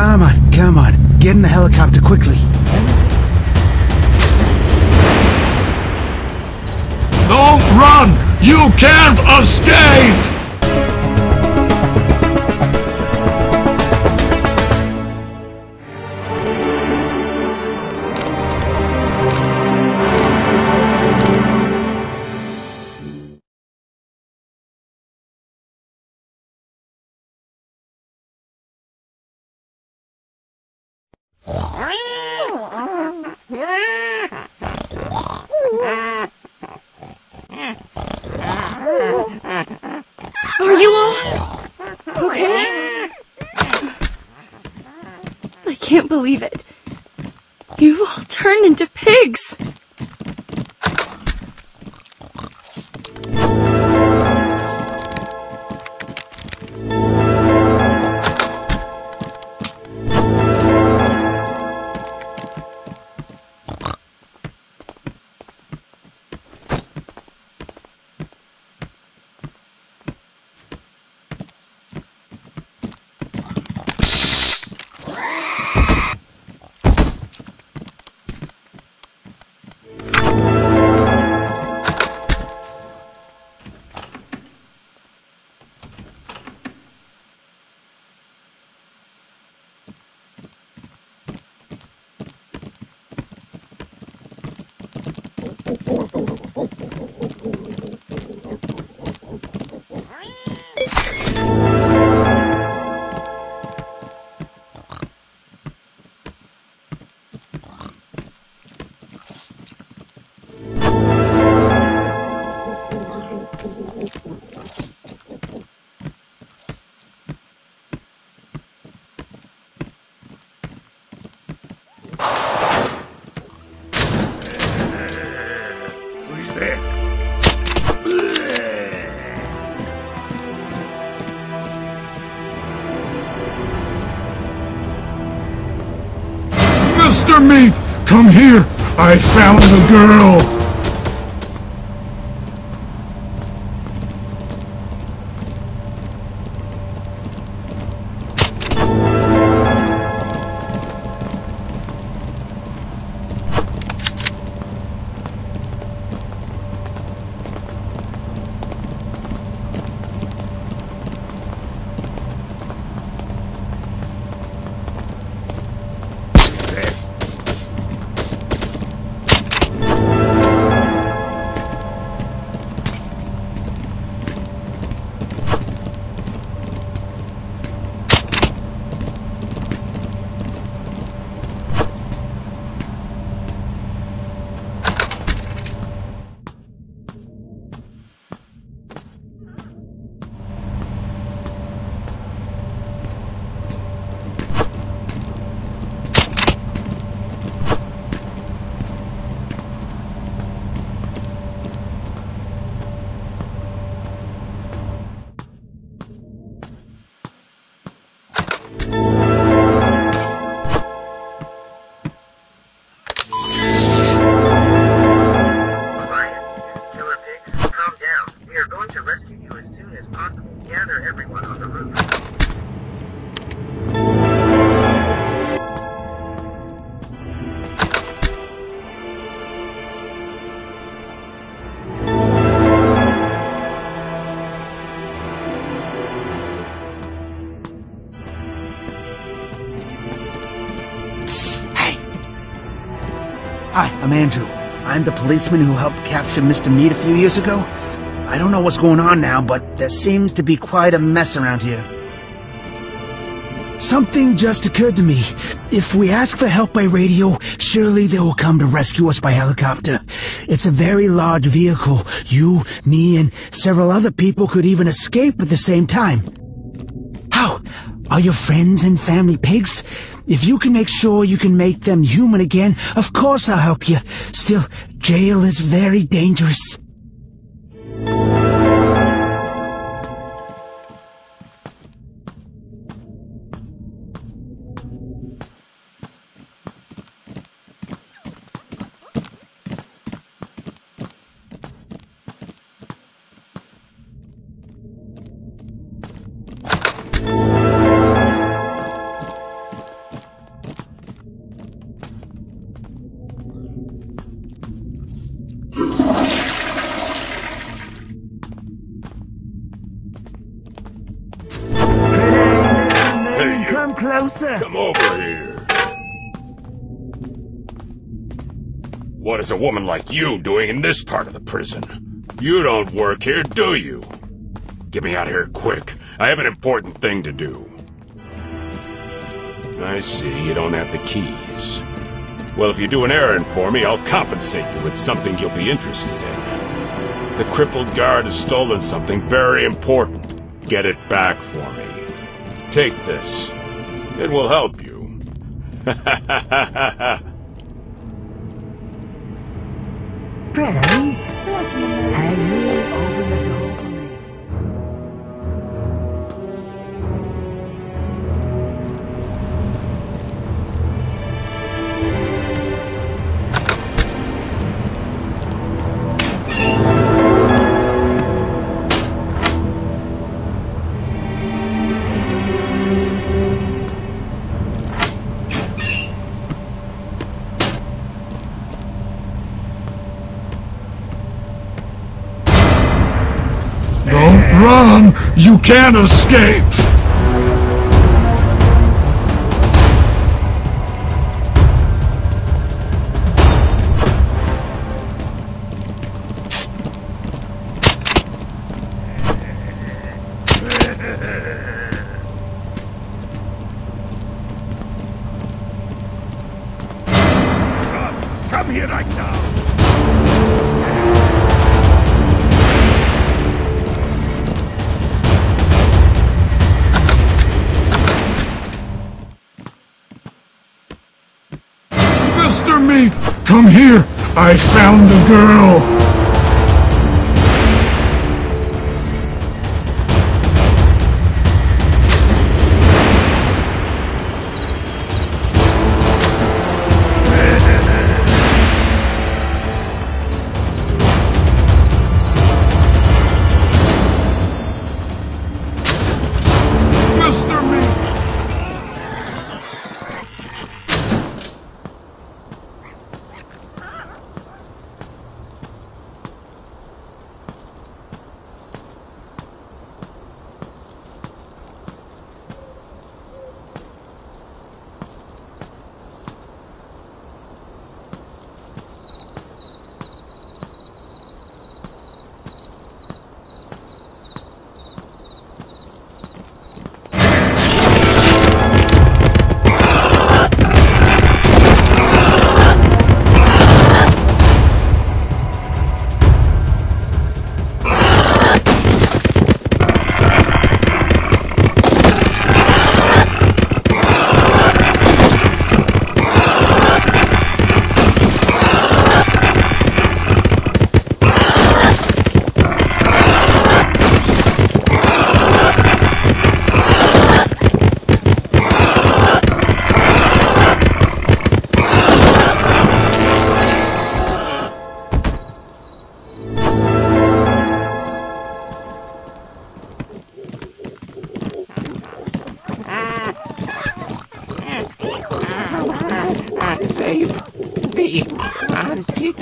Come on, come on. Get in the helicopter quickly. Don't run! You can't escape! Are you all okay? I can't believe it. You all turned into pigs. Come here! I found the girl! Hi, I'm Andrew. I'm the policeman who helped capture Mr. Meat a few years ago. I don't know what's going on now, but there seems to be quite a mess around here. Something just occurred to me. If we ask for help by radio, surely they will come to rescue us by helicopter. It's a very large vehicle. You, me, and several other people could even escape at the same time. How? Are your friends and family pigs? If you can make sure you can make them human again, of course I'll help you. Still, jail is very dangerous. What is a woman like you doing in this part of the prison? You don't work here, do you? Get me out of here quick. I have an important thing to do. I see, you don't have the keys. Well, if you do an errand for me, I'll compensate you with something you'll be interested in. The crippled guard has stolen something very important. Get it back for me. Take this. It will help you. Pretty. Have You can't escape! Come here right now! Come here! I found the girl!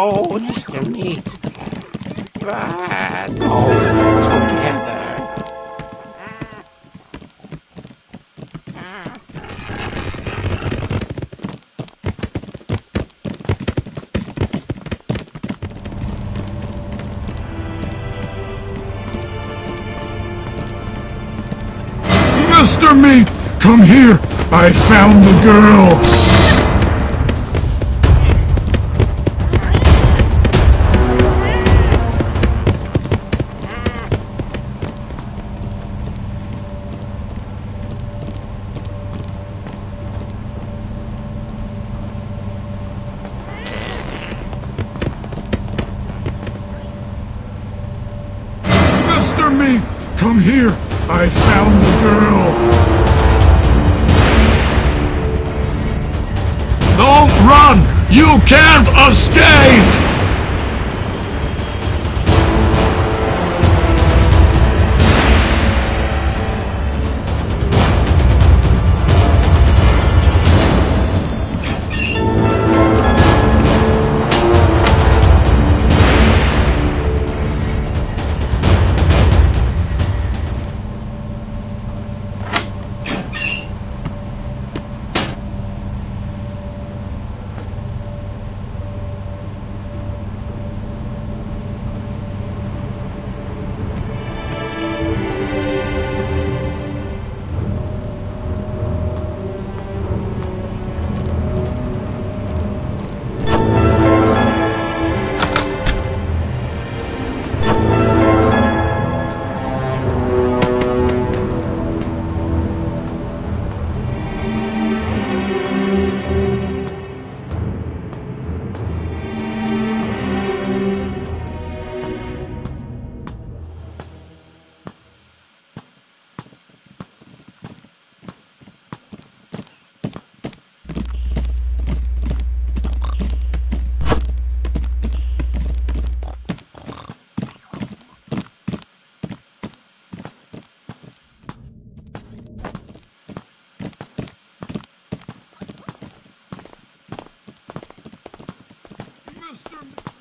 Antidote, Mr. Meat. But all together. Mr. Meat, come here! I found the girl! Monster.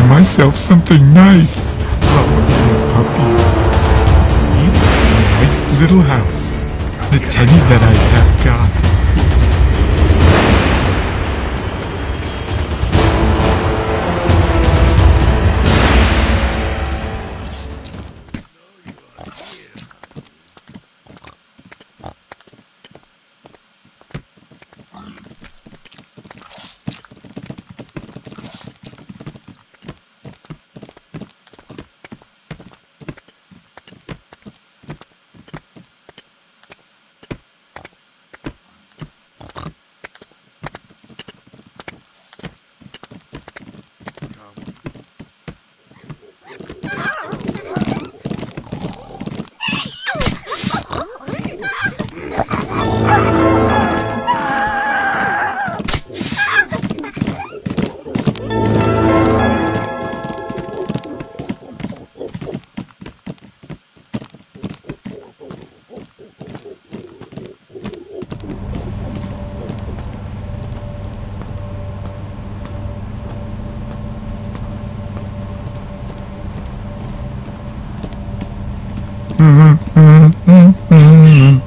Buy myself something nice. Puppy. A nice little house. The Teddy that I have got. Mm-hmm.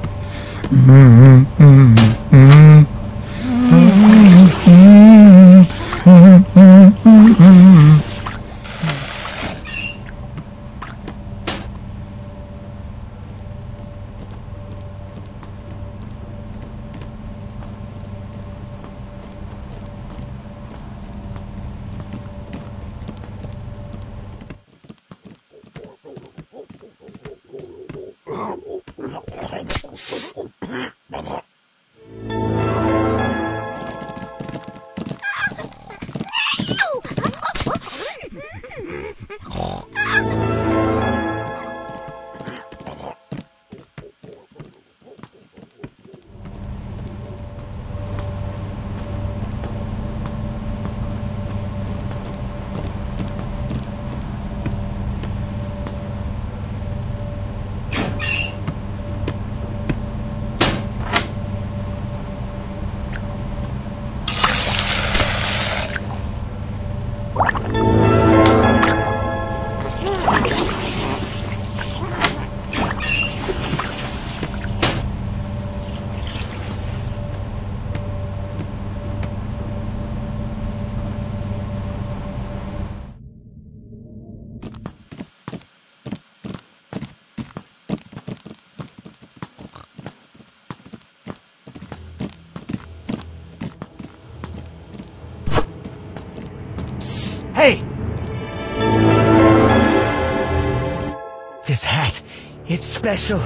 Special.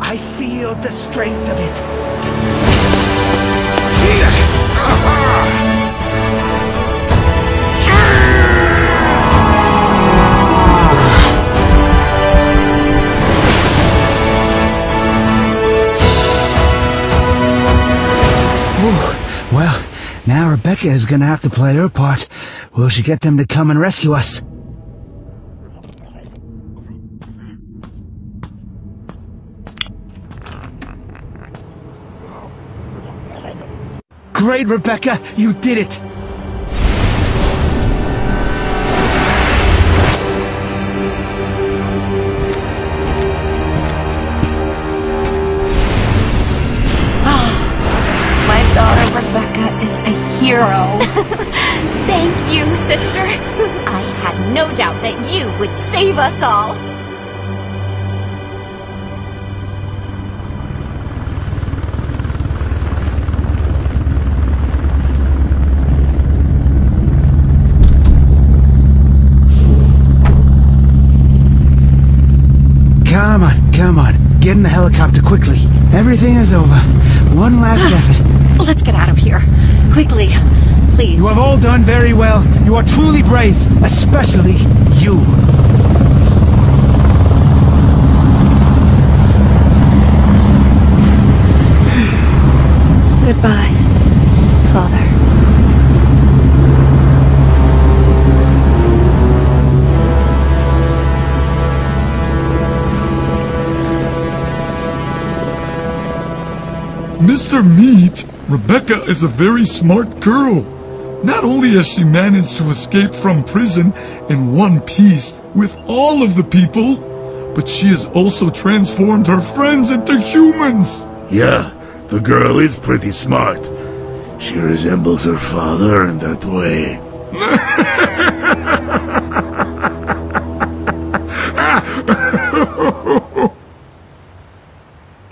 I feel the strength of it. Well, now Rebecca is gonna have to play her part. Will she get them to come and rescue us? Great, Rebecca! You did it! Ah, my daughter Rebecca is a hero. Thank you, sister. I had no doubt that you would save us all. Come on, come on. Get in the helicopter quickly. Everything is over. One last ah, effort. Let's get out of here. Quickly. Please. You have all done very well. You are truly brave, especially you. Goodbye, Father. Mr. Meat, Rebecca is a very smart girl. Not only has she managed to escape from prison in one piece with all of the people, but she has also transformed her friends into humans. Yeah, the girl is pretty smart. She resembles her father in that way.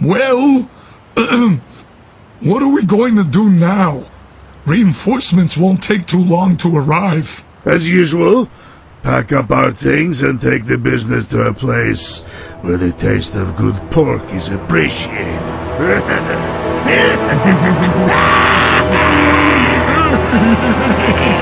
Well, what are we going to do now? Reinforcements won't take too long to arrive. As usual, pack up our things and take the business to a place where the taste of good pork is appreciated.